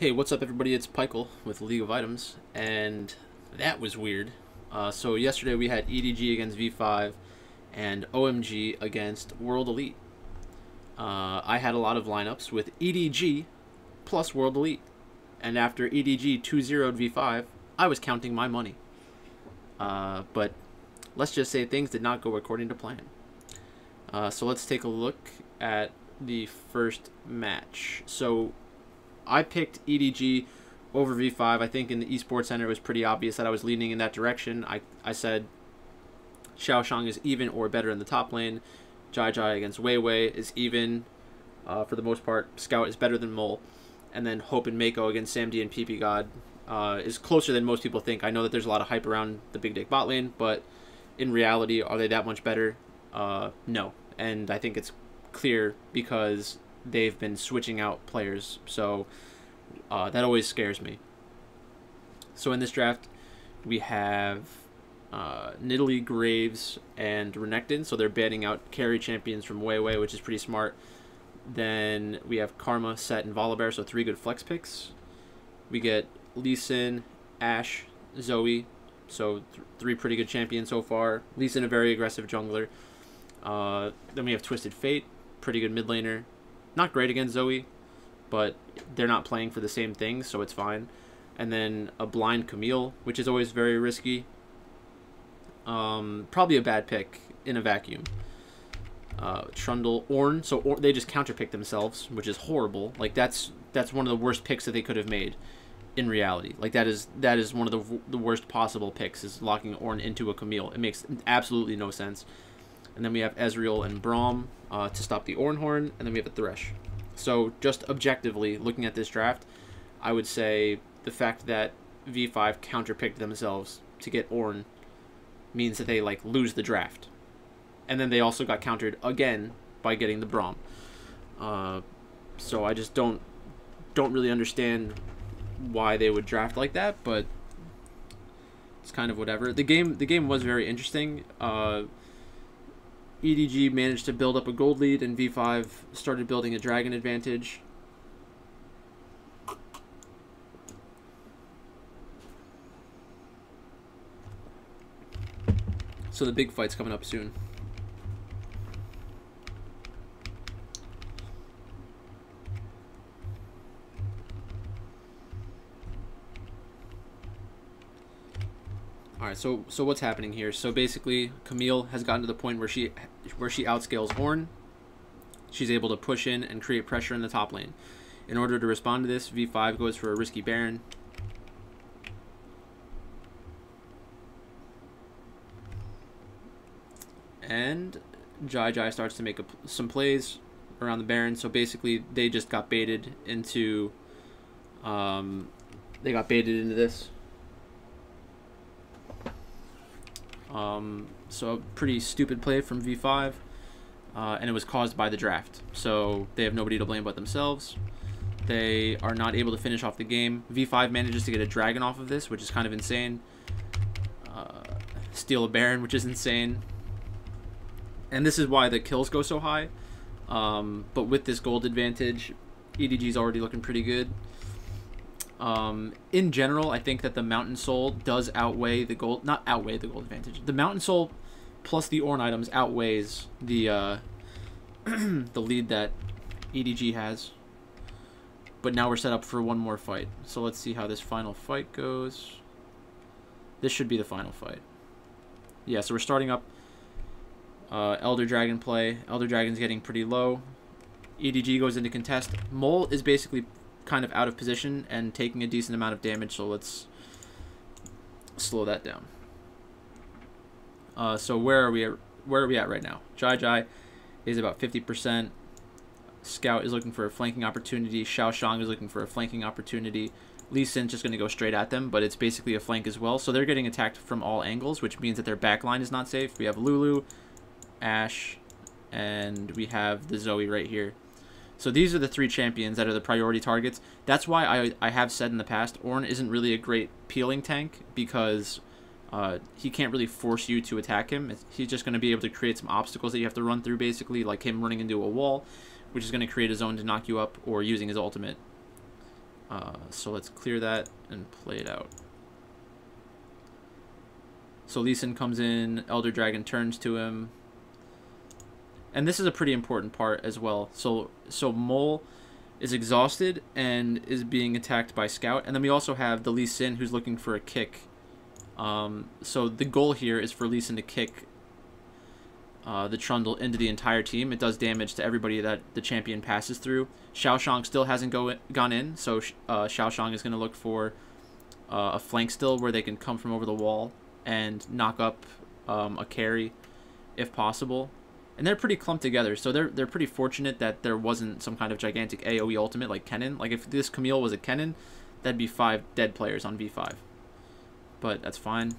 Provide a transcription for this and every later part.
Hey, what's up, everybody? It's Pykel with League of Items, and that was weird. Uh, so yesterday we had EDG against V5 and OMG against World Elite. Uh, I had a lot of lineups with EDG plus World Elite, and after EDG 2-0'd V5, I was counting my money. Uh, but let's just say things did not go according to plan. Uh, so let's take a look at the first match. So I picked EDG over V5. I think in the Esports Center it was pretty obvious that I was leaning in that direction. I, I said Xiaoshang is even or better in the top lane. JieJie against Wei Wei is even uh, for the most part. Scout is better than Mole. And then Hope and Meiko against Samd and PP God uh, is closer than most people think. I know that there's a lot of hype around the Big Dick bot lane, but in reality, are they that much better? Uh, no. And I think it's clear because they've been switching out players. So uh, that always scares me. So in this draft, we have uh, Nidalee, Graves, and Renekton. So they're banning out carry champions from Wei Wei, which is pretty smart. Then we have Karma, Sett, and Volibear, so three good flex picks. We get Lee Sin, Ashe, Zoe, so th three pretty good champions so far. Lee Sin, a very aggressive jungler. Uh, then we have Twisted Fate, pretty good mid laner. Not great against Zoe, but they're not playing for the same thing, so it's fine. And then a blind Camille, which is always very risky. Um, probably a bad pick in a vacuum. Uh, Trundle, Ornn, so or they just counterpick themselves, which is horrible. Like that's that's one of the worst picks that they could have made in reality. Like that is that is one of the the worst possible picks is locking Ornn into a Camille. It makes absolutely no sense. And then we have Ezreal and Braum uh, to stop the Ornhorn, and then we have a Thresh. So just objectively looking at this draft, I would say the fact that V5 counterpicked themselves to get Ornn means that they like lose the draft. And then they also got countered again by getting the Braum. Uh, so I just don't don't really understand why they would draft like that, but it's kind of whatever. The game the game was very interesting. Uh, EDG managed to build up a gold lead, and V5 started building a dragon advantage. So the big fight's coming up soon. So so what's happening here? So basically, Camille has gotten to the point where she where she outscales Ornn. She's able to push in and create pressure in the top lane. In order to respond to this, V5 goes for a risky Baron. And JieJie starts to make a, some plays around the Baron. So basically, they just got baited into. Um, they got baited into this. Um, so a pretty stupid play from V5, uh, and it was caused by the draft. So they have nobody to blame but themselves. They are not able to finish off the game. V5 manages to get a dragon off of this, which is kind of insane. Uh, steal a baron, which is insane. And this is why the kills go so high. Um, but with this gold advantage, EDG is already looking pretty good. Um, in general, I think that the Mountain Soul does outweigh the gold, not outweigh the gold advantage. The Mountain Soul plus the Ornn items outweighs the uh, the lead that EDG has. But now we're set up for one more fight. So let's see how this final fight goes. This should be the final fight. Yeah, so we're starting up uh, Elder Dragon play. Elder Dragon's getting pretty low. EDG goes into contest. Mole is basically kind of out of position and taking a decent amount of damage, so let's slow that down. Uh, so where are we at, where are we at right now? JieJie is about 50%. Scout is looking for a flanking opportunity. Xiaoshang is looking for a flanking opportunity. Lee Sin's just going to go straight at them, but it's basically a flank as well. So they're getting attacked from all angles, which means that their back line is not safe. We have Lulu, Ashe, and we have the Zoe right here. So these are the three champions that are the priority targets. That's why I, I have said in the past, Ornn isn't really a great peeling tank because uh, he can't really force you to attack him. He's just going to be able to create some obstacles that you have to run through, basically, like him running into a wall, which is going to create a zone to knock you up, or using his ultimate. Uh, so let's clear that and play it out. So Lee Sin comes in, Elder Dragon turns to him. And this is a pretty important part as well. So so Mole is exhausted and is being attacked by Scout. And then we also have the Lee Sin who's looking for a kick. Um, so the goal here is for Lee Sin to kick uh, the Trundle into the entire team. It does damage to everybody that the champion passes through. Xiaoshang still hasn't go gone in, so uh, Xiaoshang is going to look for uh, a flank still where they can come from over the wall and knock up um, a carry if possible. And they're pretty clumped together, so they're they're pretty fortunate that there wasn't some kind of gigantic AoE ultimate like Kennen. Like if this Camille was a Kennen, that'd be five dead players on V5. But that's fine.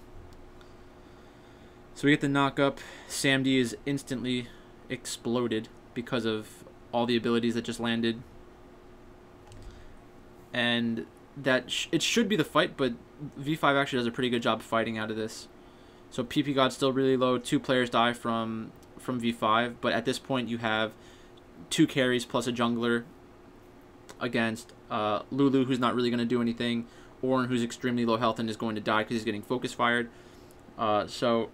So we get the knock up. Sam D is instantly exploded because of all the abilities that just landed. And that sh it should be the fight, but V5 actually does a pretty good job fighting out of this. So PP God's still really low. Two players die from from V5, but at this point you have two carries plus a jungler against uh, Lulu, who's not really going to do anything, Ornn, who's extremely low health and is going to die because he's getting focus fired. Uh, so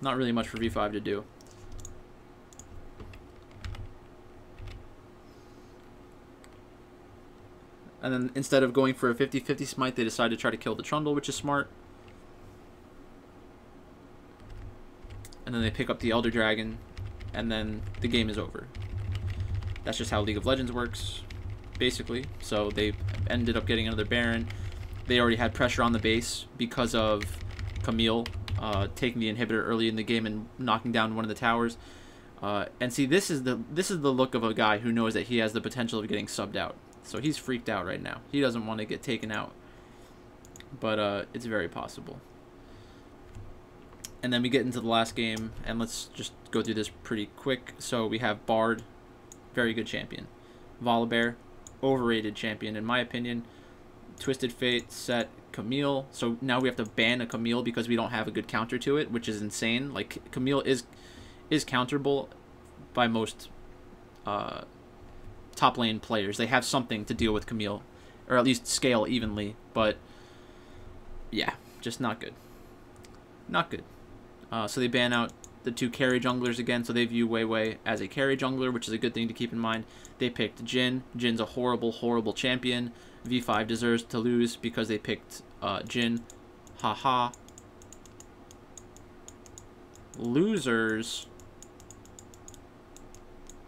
not really much for V5 to do. And then instead of going for a 50-50 smite, they decide to try to kill the Trundle, which is smart. Then they pick up the Elder Dragon, and then the game is over. That's just how League of Legends works, basically. So they ended up getting another Baron. They already had pressure on the base because of Camille uh, taking the inhibitor early in the game and knocking down one of the towers. Uh, and see, this is the this is the look of a guy who knows that he has the potential of getting subbed out. So he's freaked out right now. He doesn't want to get taken out. But uh, it's very possible. And then we get into the last game, and let's just go through this pretty quick. So we have Bard, very good champion. Volibear, overrated champion in my opinion. Twisted Fate, Sett Camille. So now we have to ban a Camille because we don't have a good counter to it, which is insane. Like Camille is is counterable by most uh, top lane players. They have something to deal with Camille, or at least scale evenly. But yeah, just not good. Not good. Uh, so they ban out the two carry junglers again, so they view Wei Wei as a carry jungler, which is a good thing to keep in mind. They picked Jhin. Jhin's a horrible, horrible champion. V5 deserves to lose because they picked uh, Jhin. Haha. -ha. Losers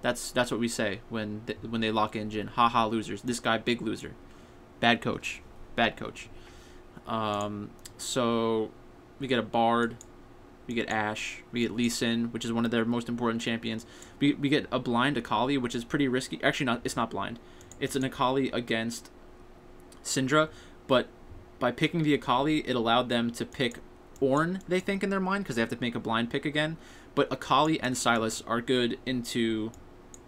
that's that's what we say when they, when they lock in Jhin. Haha, ha, losers. This guy, big loser. Bad coach. Bad coach. Um, so we get a Bard. We get Ashe. We get Lee Sin, which is one of their most important champions. We, we get a blind Akali, which is pretty risky. Actually, not. It's not blind. It's an Akali against Syndra, but by picking the Akali, it allowed them to pick Ornn, they think, in their mind, because they have to make a blind pick again. But Akali and Sylas are good into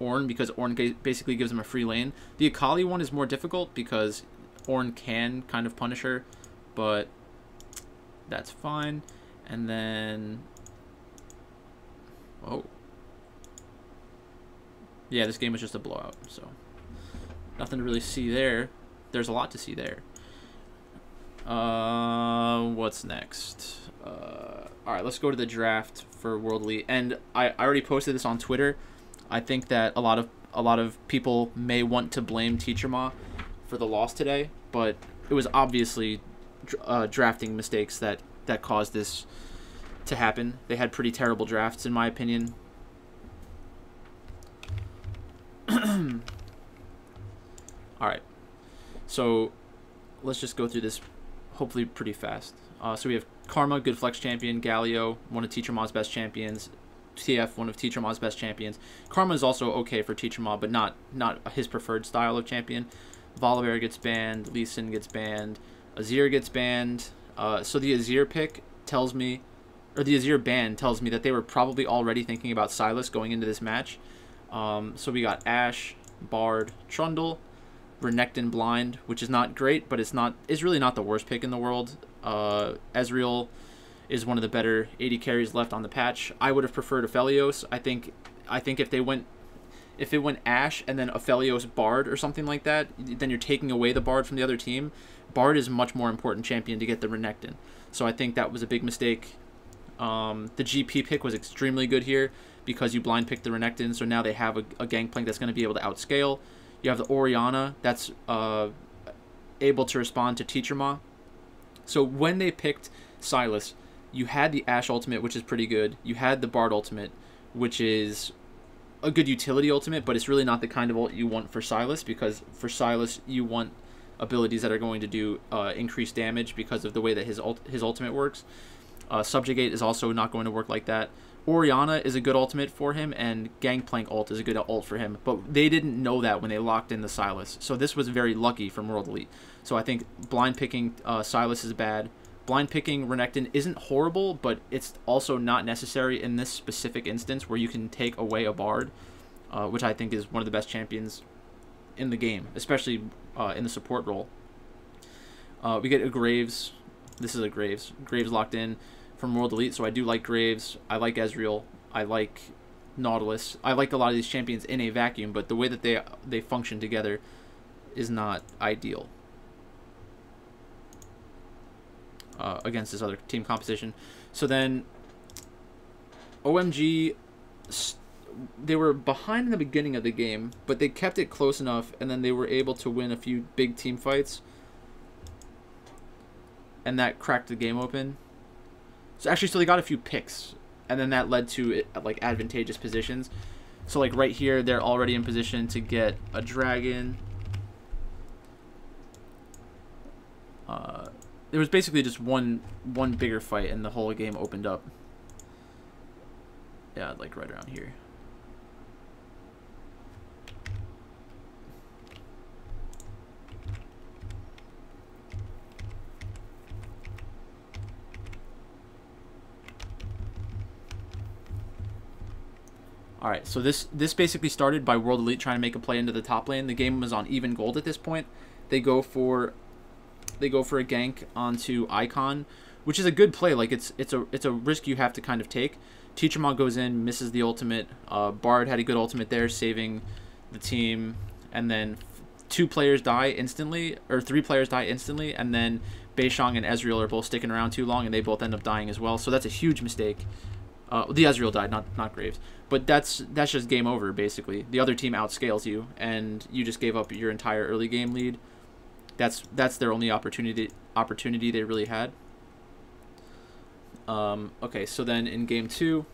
Ornn because Ornn basically gives them a free lane. The Akali one is more difficult because Ornn can kind of punish her, but that's fine. And then... Oh. Yeah, this game was just a blowout, so... Nothing to really see there. There's a lot to see there. Uh, what's next? Uh, Alright, let's go to the draft for Worldly. And I, I already posted this on Twitter. I think that a lot of a lot of people may want to blame Teacher Ma for the loss today, but it was obviously uh, drafting mistakes that that caused this to happen. They had pretty terrible drafts, in my opinion. All right, so let's just go through this, hopefully pretty fast. Uh, so we have Karma, good flex champion. Galio, one of Teacher Ma's best champions. TF, one of Teacher Ma's best champions. Karma is also okay for Teacher Ma, but not not his preferred style of champion. Volibear gets banned. Lee Sin gets banned. Azir gets banned. Uh, so the Azir pick tells me, or the Azir ban tells me that they were probably already thinking about Sylas going into this match. Um, so we got Ashe, Bard, Trundle, Renekton Blind, which is not great, but it's not is really not the worst pick in the world. Uh, Ezreal is one of the better AD carries left on the patch. I would have preferred Aphelios. I think I think if they went If it went Ashe and then Aphelios Bard or something like that, then you're taking away the Bard from the other team. Bard is a much more important champion to get the Renekton. So I think that was a big mistake. Um, the GP pick was extremely good here because you blind picked the Renekton, so now they have a, a Gangplank that's going to be able to outscale. You have the Orianna that's uh, able to respond to Teacher Ma. So when they picked Sylas, you had the Ashe ultimate, which is pretty good. You had the Bard ultimate, which is a good utility ultimate, but it's really not the kind of ult you want for Sylas because for Sylas, you want abilities that are going to do uh, increased damage because of the way that his ult- his ultimate works. Uh, Subjugate is also not going to work like that. Orianna is a good ultimate for him, and Gangplank ult is a good ult for him. But they didn't know that when they locked in the Sylas, So this was very lucky from World Elite. So I think blind picking uh, Sylas is bad. Blind picking Renekton isn't horrible, but it's also not necessary in this specific instance where you can take away a Bard, uh, which I think is one of the best champions in the game, especially uh, in the support role. Uh, we get a Graves. This is a Graves. Graves locked in from World Elite, so I do like Graves. I like Ezreal. I like Nautilus. I like a lot of these champions in a vacuum, but the way that they they function together is not ideal uh, against this other team composition. So then OMG they were behind in the beginning of the game, but they kept it close enough and then they were able to win a few big team fights. And that cracked the game open. So actually, so they got a few picks, and then that led to like advantageous positions. So like right here, they're already in position to get a dragon. Uh, there was basically just one one bigger fight, and the whole game opened up. Yeah, like right around here. All right, so this this basically started by World Elite trying to make a play into the top lane. The game was on even gold at this point. They go for they go for a gank onto Icon, which is a good play. Like it's it's a it's a risk you have to kind of take. Teacher Ma goes in, misses the ultimate. Uh, Bard had a good ultimate there, saving the team, and then two players die instantly, or three players die instantly, and then Beishang and Ezreal are both sticking around too long, and they both end up dying as well. So that's a huge mistake. Uh, the Ezreal died, not not Graves. But that's that's just game over basically. The other team outscales you, and you just gave up your entire early game lead. That's that's their only opportunity opportunity they really had. Um, okay, so then in game two,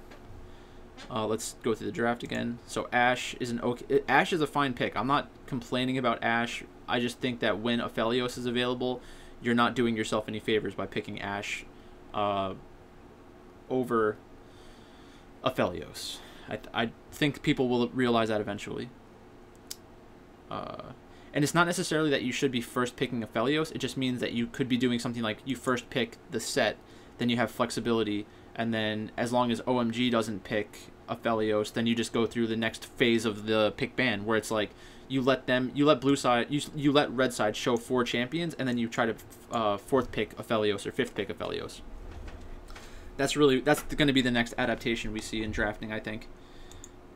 uh, let's go through the draft again. So Ashe is an okay. Ashe is a fine pick. I'm not complaining about Ashe. I just think that when Aphelios is available, you're not doing yourself any favors by picking Ashe uh, over Aphelios. I, I think people will realize that eventually. Uh, and it's not necessarily that you should be first picking Aphelios. It just means that you could be doing something like you first pick the Sett, then you have flexibility, and then as long as OMG doesn't pick Aphelios, then you just go through the next phase of the pick ban, where it's like you let them, you let blue side, you, you let red side show four champions, and then you try to uh, fourth pick Aphelios or fifth pick Aphelios that's really that's going to be the next adaptation we see in drafting. I think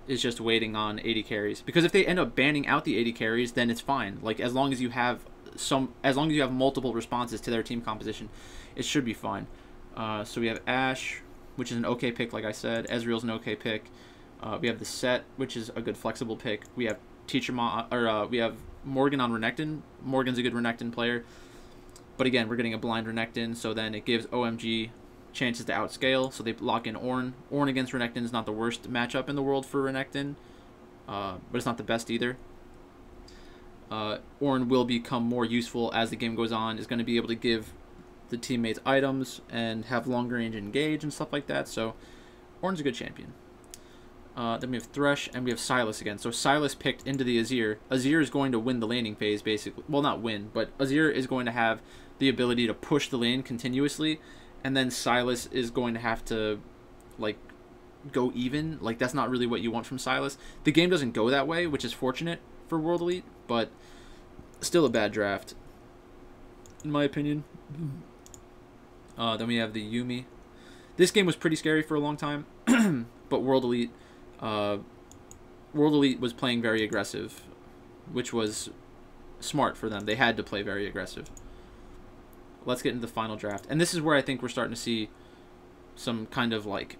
is just waiting on AD carries because if they end up banning out the AD carries, then it's fine. Like as long as you have some, as long as you have multiple responses to their team composition, it should be fine. Uh, so we have Ashe, which is an okay pick, like I said. Ezreal's an okay pick. Uh, we have the Sett, which is a good flexible pick. We have Teacher Ma, or uh, we have Morgan on Renekton. Morgan's a good Renekton player. But again, we're getting a blind Renekton, so then it gives OMG chances to outscale, so they lock in Ornn. Ornn against Renekton is not the worst matchup in the world for Renekton, uh, but it's not the best either. Uh, Ornn will become more useful as the game goes on, is going to be able to give the teammates items and have longer range engage and stuff like that, so Ornn's a good champion. Uh, then we have Thresh, and we have Sylas again. So Sylas picked into the Azir. Azir is going to win the laning phase, basically. Well, not win, but Azir is going to have the ability to push the lane continuously and then Sylas is going to have to like go even. Like that's not really what you want from Sylas. The game doesn't go that way, which is fortunate for World Elite, but still a bad draft, in my opinion. Uh, then we have the Yuumi. This game was pretty scary for a long time, but World Elite uh, World Elite was playing very aggressive, which was smart for them. They had to play very aggressive. Let's get into the final draft. And this is where I think we're starting to see some kind of like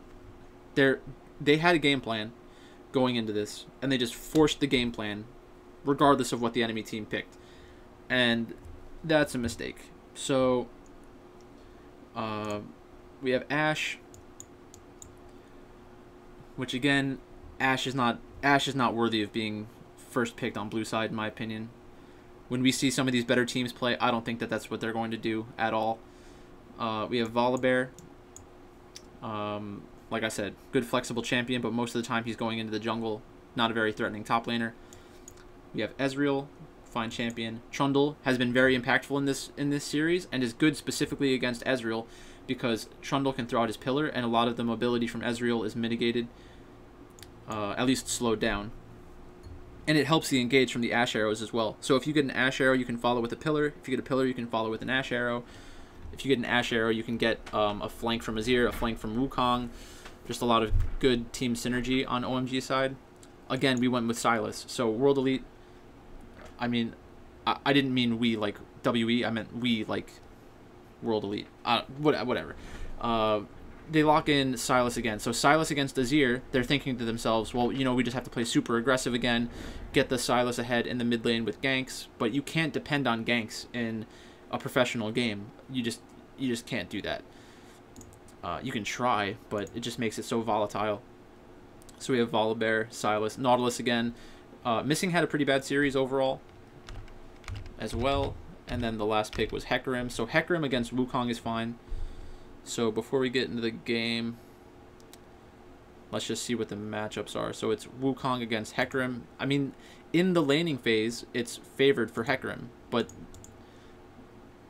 they're they had a game plan going into this and they just forced the game plan regardless of what the enemy team picked. And that's a mistake. So uh, we have Ashe which again Ashe is not Ashe is not worthy of being first picked on blue side in my opinion when we see some of these better teams play, I don't think that that's what they're going to do at all. Uh, we have Volibear. Um, like I said, good flexible champion, but most of the time he's going into the jungle. Not a very threatening top laner. We have Ezreal, fine champion. Trundle has been very impactful in this in this series and is good specifically against Ezreal because Trundle can throw out his pillar and a lot of the mobility from Ezreal is mitigated, uh, at least slowed down and it helps the engage from the ash arrows as well. So if you get an ash arrow, you can follow with a pillar. If you get a pillar, you can follow with an ash arrow. If you get an ash arrow, you can get um, a flank from Azir, a flank from Wukong. Just a lot of good team synergy on OMG side. Again, we went with Sylas. So World Elite, I mean, I, I didn't mean we like WE. I meant we like World Elite. Uh, whatever. Uh, they lock in Sylas again. So Sylas against Azir, they're thinking to themselves, well, you know, we just have to play super aggressive again, get the Sylas ahead in the mid lane with ganks, but you can't depend on ganks in a professional game. You just you just can't do that. Uh, you can try, but it just makes it so volatile. So we have Volibear, Sylas, Nautilus again. Uh, Missing had a pretty bad series overall as well. And then the last pick was Hecarim. So Hecarim against Wukong is fine. So before we get into the game, let's just see what the matchups are. So it's Wukong against Hecarim. I mean, in the laning phase, it's favored for Hecarim, but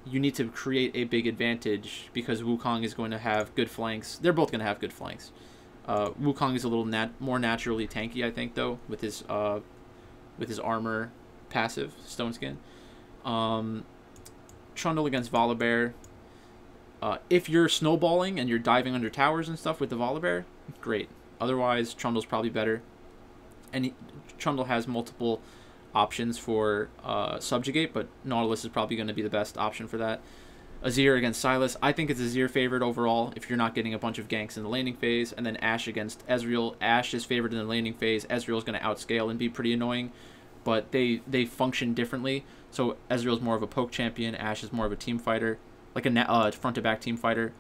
you need to create a big advantage because Wukong is going to have good flanks. They're both going to have good flanks. Uh, Wukong is a little nat more naturally tanky, I think, though, with his uh, with his armor passive, Stone Skin. Um, Trundle against Volibear. Uh, if you're snowballing and you're diving under towers and stuff with the Volibear, great. Otherwise, Trundle's probably better. And he, Trundle has multiple options for uh, Subjugate, but Nautilus is probably going to be the best option for that. Azir against Sylas. I think it's Azir favored overall if you're not getting a bunch of ganks in the laning phase. And then Ashe against Ezreal. Ashe is favored in the laning phase. Ezreal is going to outscale and be pretty annoying. But they, they function differently. So Ezreal's more of a poke champion. Ashe is more of a team fighter like a uh, front to back team fighter.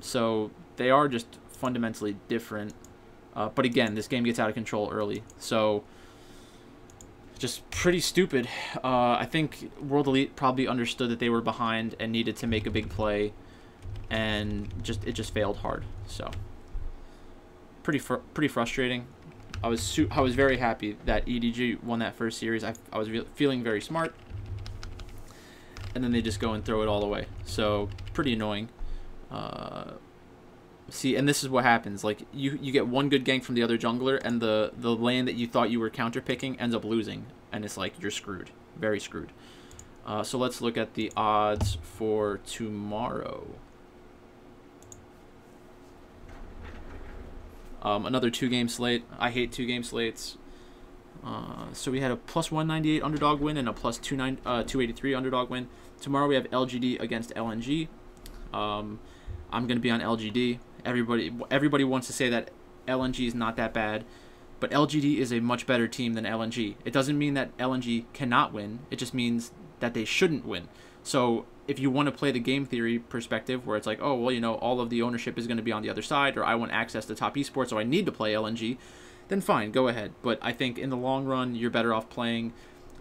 So they are just fundamentally different. Uh, but again, this game gets out of control early. So just pretty stupid. Uh, I think World Elite probably understood that they were behind and needed to make a big play, and just it just failed hard. So pretty fr pretty frustrating. I was I was very happy that EDG won that first series. I, I was feeling very smart and then they just go and throw it all away. So pretty annoying. Uh, see, and this is what happens. Like you, you get one good gank from the other jungler, and the the lane that you thought you were counter picking ends up losing, and it's like you're screwed, very screwed. Uh, so let's look at the odds for tomorrow. Um, another two-game slate. I hate two-game slates. Uh, so we had a plus 198 underdog win and a plus 29, uh, 283 underdog win. Tomorrow we have LGD against LNG. Um, I'm going to be on LGD. Everybody, everybody wants to say that LNG is not that bad, but LGD is a much better team than LNG. It doesn't mean that LNG cannot win. It just means that they shouldn't win. So if you want to play the game theory perspective, where it's like, oh well, you know, all of the ownership is going to be on the other side, or I want access to top esports, so I need to play LNG, then fine, go ahead. But I think in the long run, you're better off playing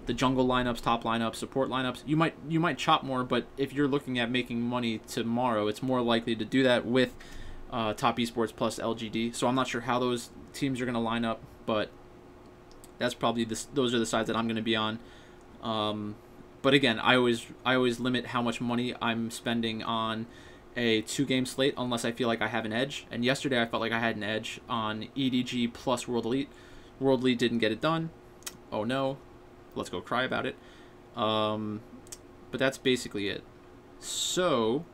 the jungle lineups, top lineups, support lineups. You might you might chop more, but if you're looking at making money tomorrow, it's more likely to do that with uh, top esports plus LGD. So I'm not sure how those teams are going to line up, but that's probably the, those are the sides that I'm going to be on. Um, but again, I always I always limit how much money I'm spending on a two game slate unless I feel like I have an edge. And yesterday I felt like I had an edge on EDG plus World Elite. World Elite didn't get it done. Oh no let's go cry about it. Um, but that's basically it. So,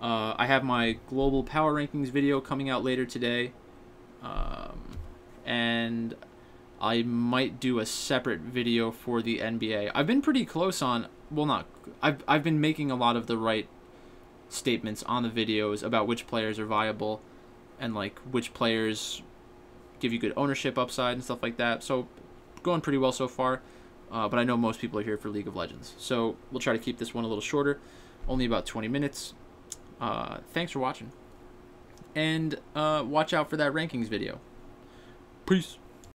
uh, I have my global power rankings video coming out later today. Um, and I might do a separate video for the NBA. I've been pretty close on, well, not, I've, I've been making a lot of the right statements on the videos about which players are viable and like which players give you good ownership upside and stuff like that. So going pretty well so far. Uh, but I know most people are here for League of Legends. So we'll try to keep this one a little shorter, only about 20 minutes. Uh, thanks for watching. And uh, watch out for that rankings video. Peace.